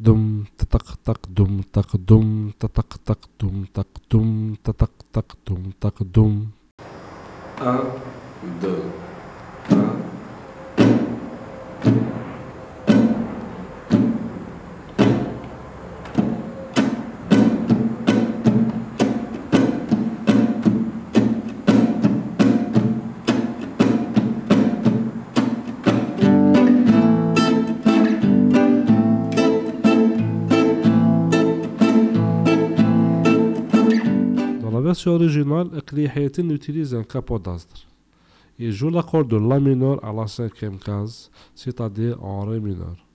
дум татак так дум так дум татак так дум так дум татак так дум так дум а д а version originale, utilise un capot d'astre. Il joue l'accord de La mineur à la cinquième case, c'est-à-dire en Ré mineur.